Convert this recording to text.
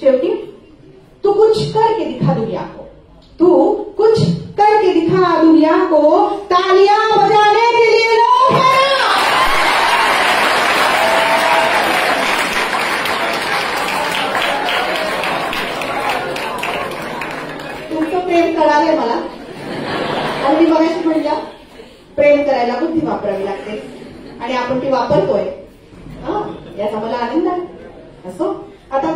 शेवटी, तू कुछ करके दिखा दुनिया को। तू कुछ करके दिखा दुनिया को, तालियाँ बजाने के लिए लोग हैं। तुमचं तो प्रेम कळालंय मला। आणि मी बघायची म्हणल्या, प्रेम करायला बुद्धी वापरावी लागते आणि आपण ती वापरतोय. याचा मला आनंद आहे. असो? आता